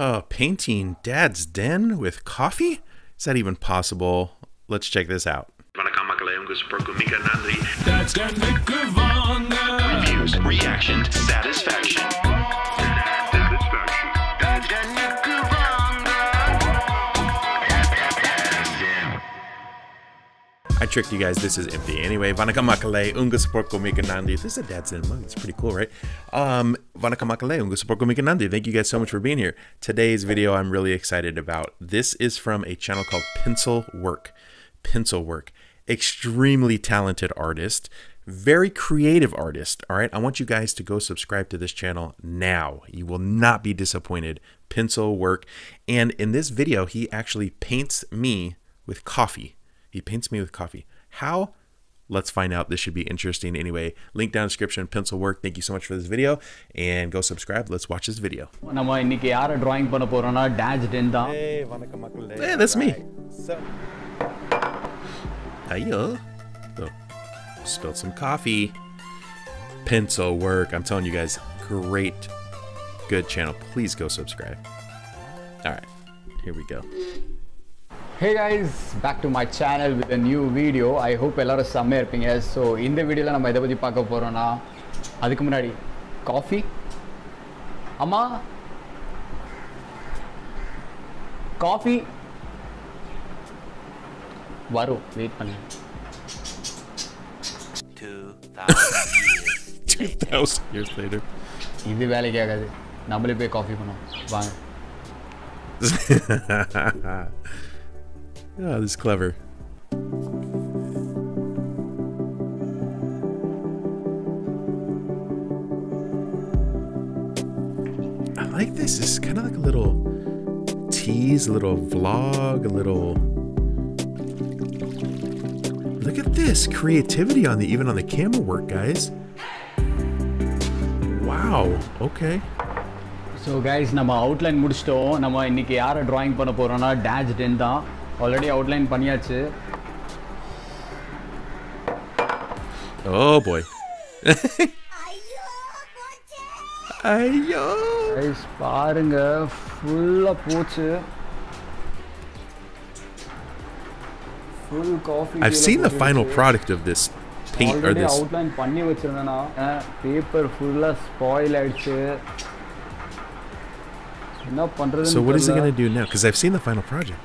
Uh, painting Dad's Den with coffee? Is that even possible? Let's check this out. Reviews, reaction, satisfaction. I tricked you guys. This is empty. Anyway, Vanakamakale, Unga Sporko Mikanandi. This is a Dad's Den mug. It's pretty cool, right? Um, Vanakamakale, Unga Sporko Mikanandi. Thank you guys so much for being here. Today's video I'm really excited about. This is from a channel called Pencil Work. Pencil Work. Extremely talented artist. Very creative artist. All right. I want you guys to go subscribe to this channel now. You will not be disappointed. Pencil Work. And in this video, he actually paints me with coffee. He paints me with coffee. How? Let's find out. This should be interesting anyway. Link down description, pencil work. Thank you so much for this video and go subscribe. Let's watch this video. Hey, hey that's me. Hiya. Oh, spilled some coffee. Pencil work. I'm telling you guys, great, good channel. Please go subscribe. All right, here we go. Hey guys back to my channel with new video I hope எல்லாரும் செம்மையாக இருப்பீங்க. So இந்த வீடியோவில் நம்ம எதை பற்றி பார்க்க போகிறோன்னா அதுக்கு முன்னாடி காஃபி அம்மா காஃபி வரும். வெயிட் பண்ணுங்க 2,000 years later. இது வேலைக்கு ஆகாது. நம்மளே போய் காஃபி பண்ணுவோம். வாங்க. Oh, this is clever. I like this. This is kind of like a little tease, a little vlog, a little. Look at this creativity on the even on the camera work, guys. Wow. Okay. So guys நம்ம outline முடிச்சிட்டோம் நம்ம இன்னைக்கு யாரை drawing பண்ண போகிறோம்னா டேஜ் ten தான் already outline பண்ணியாச்சு Oh boy. Ayo. Guys பாருங்க ஃபுல்லாக போச்சு full coffee I've seen the final product of this paint or already this. Outline பண்ணி வச்சிருந்தேன்னா பேப்பர் ஃபுல்லாக ஸ்பாயில் ஆயிடுச்சு என்ன பண்ணுறது So what is he gonna do now? Because I've seen the final project.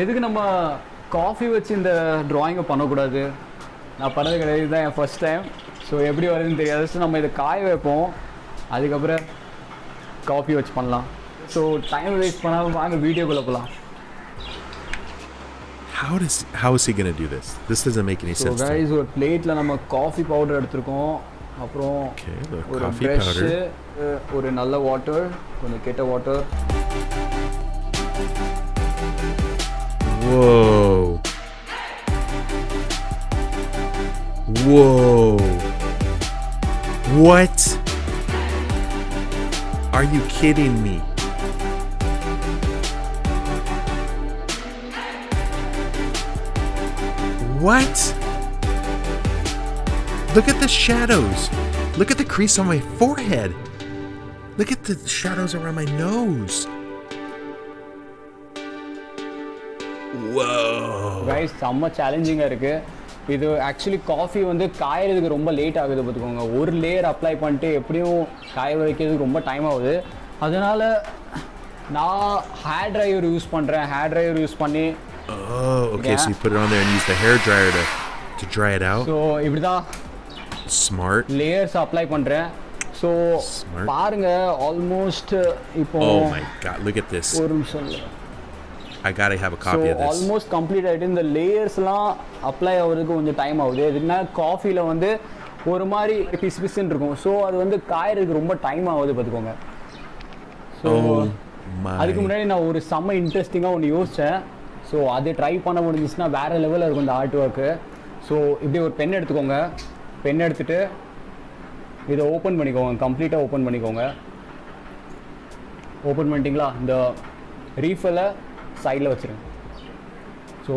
எதுக்கு நம்ம காஃபி வச்சு இந்த டிராயிங்கை பண்ணக்கூடாது நான் பண்ணது கிடையாது இதுதான் என் ஃபர்ஸ்ட் டைம் ஸோ எப்படி வருதுன்னு தெரியாது ஸோ நம்ம இதை காய வைப்போம் அதுக்கப்புறம் காஃபி வச்சு பண்ணலாம் ஸோ டைம் வேஸ்ட் பண்ணாமல் வாங்க வீடியோக்குள்ளே போகலாம் How does how is he gonna do this? This doesn't make any so sense. to me. Guys ஒரு பிளேட்டில் நம்ம காஃபி பவுடர் எடுத்திருக்கோம் அப்புறம் ஒரு powder. ஒரு நல்ல வாட்டர் கொஞ்சம் கெட்ட water Whoa. Whoa. What? Are you kidding me? What? Look at the shadows. Look at the crease on my forehead. Look at the shadows around my nose. Guys செம்ம சேலஞ்சிங்காக இருக்குது இது ஆக்சுவலி காஃபி வந்து காயறதுக்கு ரொம்ப late ஆகுது பார்த்துக்கோங்க ஒரு layer apply பண்ணிட்டு எப்படியும் காய வைக்கிறதுக்கு ரொம்ப டைம் ஆகுது அதனால் நான் ஹேர் ட்ரையர் யூஸ் பண்ணுறேன் ஹேர் ட்ரையர் யூஸ் பண்ணி Oh, okay. So Yeah. you put it on there and use the hair dryer to to dry it out. So இப்படி தான் Smart. லேயர்ஸ் அப்ளை பண்ணுறேன் ஸோ. பாருங்க almost இப்போ Oh. ஒரு நிமிஷம் இல்லை I gotta have a so copy of this. Almost complete ஆகிட்டு இந்த லேயர்ஸ்லாம் அப்ளை ஆகிறதுக்கு கொஞ்சம் டைம் ஆகுது எதுனா காஃபியில் வந்து ஒரு மாதிரி பிசு பிசுன்னு இருக்கும். ஸோ அது வந்து காயறதுக்கு ரொம்ப டைம் ஆகுது பார்த்துக்கோங்க. ஸோ Oh அதுக்கு! முன்னாடி நான் ஒரு செம்ம இன்ட்ரெஸ்டிங்காக ஒன்று யோசித்தேன் ஸோ அது ட்ரை பண்ண முடிஞ்சிச்சுன்னா வேறு லெவலில் இருக்கும் இந்த ஆர்ட் ஒர்க்கு ஸோ இப்படி ஒரு பென் எடுத்துக்கோங்க. பென் எடுத்துட்டு இதை ஓப்பன் பண்ணிக்கோங்க. கம்ப்ளீட்டாக ஓப்பன் பண்ணிக்கோங்க. ஓப்பன் பண்ணிட்டீங்களா? இந்த ரீஃபில் சைடில் வச்சுருங்க. ஸோ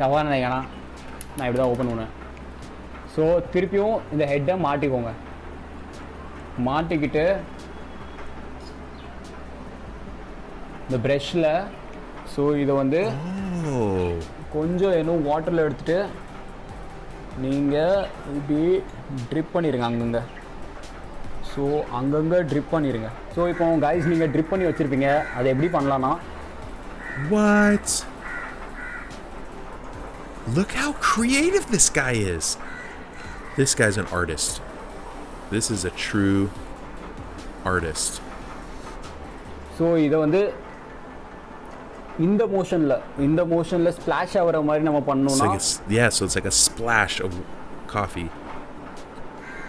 தவறான நினைக்கணா நான் இப்படி தான் ஓப்பன் பண்ணுவேன். ஸோ திருப்பியும் இந்த ஹெட்டை மாட்டிக்கோங்க. மாட்டிக்கிட்டு இந்த ப்ரெஷ்ஷில் ஸோ இதை வந்து. கொஞ்சம் இன்னும் வாட்டரில் எடுத்துட்டு நீங்கள் இப்படி ட்ரிப் பண்ணிடுங்க அங்கங்கே. ஸோ அங்கங்கே ட்ரிப் பண்ணிடுங்க ஸோ இப்போ கைஸ் நீங்கள் ட்ரிப் பண்ணி வச்சுருப்பீங்க அதை எப்படி பண்ணலான்னா What? Look how creative this guy is. This guy's an artist. This is a true artist. So இதை வந்து இந்த மோஷனில் இந்த மோஷனில் ஸ்ப்ளாஷ் ஆகிற மாதிரி நம்ம It's பண்ணோம்னா like a, s- yeah, so it's like a splash of coffee.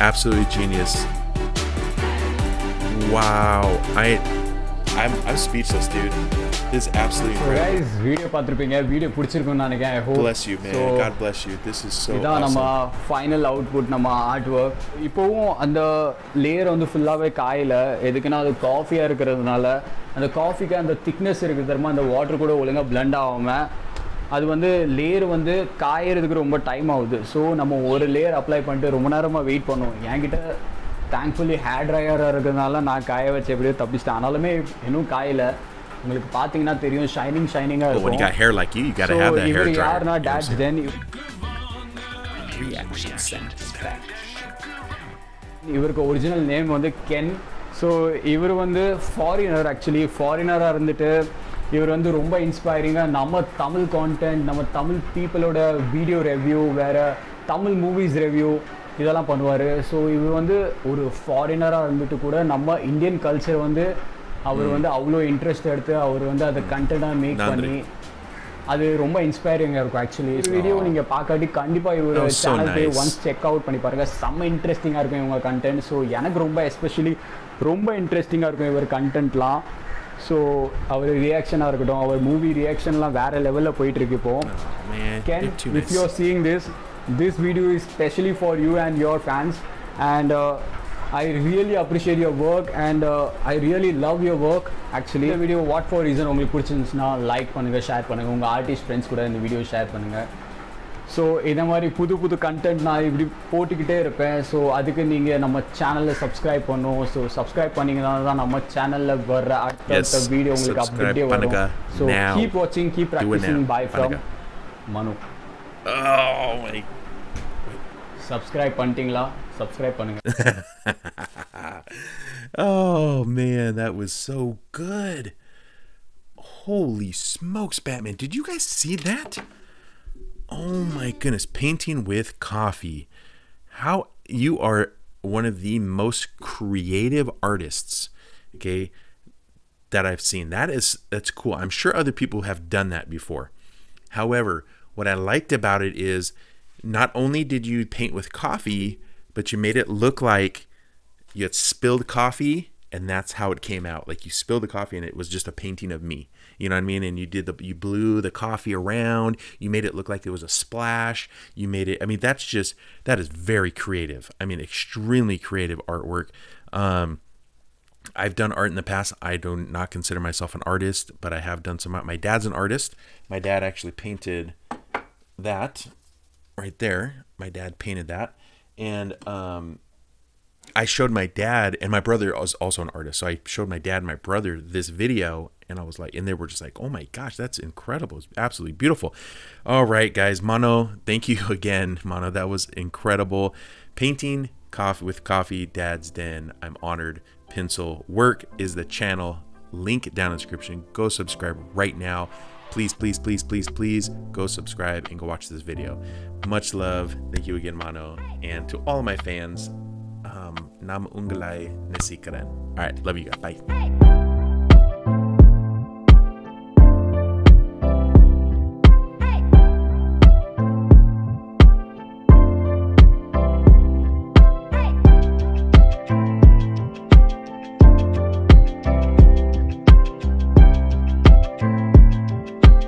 Absolutely genius. Wow. I I'm I'm speechless, dude. This is absolutely incredible. Guys video பார்த்துருப்பீங்க வீடியோ பிடிச்சிருக்குன்னு நினைக்கிறேன் I hope. Bless you, man. So, God bless you. This is so இதான் நம்ம awesome. Final output நம்ம art work இப்போவும் அந்த layer வந்து ஃபுல்லாகவே காயல எதுக்குன்னா அது காஃபியாக இருக்கிறதுனால அந்த காஃபிக்கு அந்த திக்னஸ் இருக்குது தெரியுமா அந்த வாட்டர் கூட ஒழுங்காக blend ஆகாமல் அது வந்து லேயர் வந்து காயறதுக்கு ரொம்ப டைம் ஆகுது. ஸோ நம்ம ஒரு லேயர் அப்ளை பண்ணிட்டு ரொம்ப நேரமாக வெயிட் பண்ணுவோம். என்கிட்ட தேங்க்ஃபுல்லி ஹேர் ட்ரையராக இருக்கிறதுனால நான் காய வச்சு எப்படியோ தப்பிச்சிட்டேன். ஆனாலுமே இன்னும் காயல. உங்களுக்கு பார்த்தீங்கன்னா தெரியும் ஷைனிங் ஷைனிங்காக இருக்கும். இவர். யாருன்னா saying? தென் இவருக்கு ஒரிஜினல் நேம் வந்து கென் ஸோ இவர் வந்து ஃபாரினர் ஆக்சுவலி ஃபாரினராக இருந்துட்டு இவர் வந்து ரொம்ப இன்ஸ்பைரிங்காக நம்ம தமிழ் கான்டென்ட் நம்ம தமிழ் பீப்புளோட வீடியோ ரெவ்யூ வேறு தமிழ் மூவிஸ் ரெவ்யூ இதெல்லாம் பண்ணுவார். ஸோ இவர் வந்து ஒரு ஃபாரினராக இருந்துட்டு கூட நம்ம இந்தியன் கல்ச்சர் வந்து அவர் வந்து அவ்வளோ இன்ட்ரெஸ்ட் எடுத்து அவர் வந்து அதை கண்டென்ட்டாக மேக். பண்ணி அது ரொம்ப இன்ஸ்பைரிங்காக இருக்கும் ஆக்சுவலி வீடியோ நீங்கள் பார்க்காட்டி கண்டிப்பாக இவர் சேனல் போய் nice. ஒன்ஸ் செக் அவுட் பண்ணி பாருங்க. செம்ம இன்ட்ரெஸ்டிங்காக இருக்கும் இவங்க கண்டென்ட் ஸோ எனக்கு ரொம்ப எஸ்பெஷலி ரொம்ப இன்ட்ரெஸ்டிங்காக இருக்கும் இவர் கண்டென்ட்லாம் ஸோ அவர் ரியாக்ஷனாக இருக்கட்டும் அவர் மூவி ரியாக்ஷன்லாம் வேற லெவலில் போயிட்டுருக்கு இப்போது can if you're seeing this this video is specially for you and your fans and I really appreciate your work and I really love your work actually video what for reason உங்களுக்கு பிடிச்சிருந்துச்சுன்னா like பண்ணுங்கள் share பண்ணுங்கள் உங்கள் artist friends கூட இந்த video share பண்ணுங்கள் so இந்த மாதிரி புது புது கண்டென்ட் நான் இப்படி போட்டுக்கிட்டே இருப்பேன் ஸோ அதுக்கு நீங்கள் நம்ம சேனலில் சப்ஸ்கிரைப் பண்ணும் ஸோ சப்ஸ்கிரைப் பண்ணிங்கன்னா தான் நம்ம சேனலில் வர்ற அடுத்த Yes, வீடியோ உங்களுக்கு subscribe அப்டேட்டே வரும் பண்ணுங்க ஸோ now. கீப் வாட்சிங் keep Do it practising now. Bye from பண்ணுங்க. மனு Oh my சப்ஸ்கிரைப் பண்ணிட்டீங்களா சப்ஸ்கிரைப் பண்ணுங்க Oh man, that was so good. Holy smokes, Batman. Did you guys see that? Oh my goodness, painting with coffee. How you are one of the most creative artists, okay, that I've seen. That is that's cool. I'm sure other people have done that before. However, what I liked about it is not only did you paint with coffee, but you made it look like you had spilled coffee and that's how it came out like you spilled the coffee and it was just a painting of me you know what i mean and you did the you blew the coffee around you made it look like it was a splash you made it i mean that's just that is very creative i mean extremely creative artwork um I've done art in the past. I do not consider myself an artist, but I have done some. My dad's an artist. My dad actually painted that right there. My dad painted that, and um, I showed my dad and my brother was also an artist. So I showed my dad and my brother this video and I was like, and they were just like, oh my gosh, that's incredible. It's absolutely beautiful. All right, guys. Mono, thank you again. Mono, that was incredible. Painting coffee with coffee, dad's den. I'm honored. Pencil work is the channel. Link down in the description. Go subscribe right now. Please, please, please, please, please go subscribe and go watch this video. Much love. Thank you again, Mono. And to all my fans, um, Nam Ungalai Nisikaran. All right, love you guys. Bye.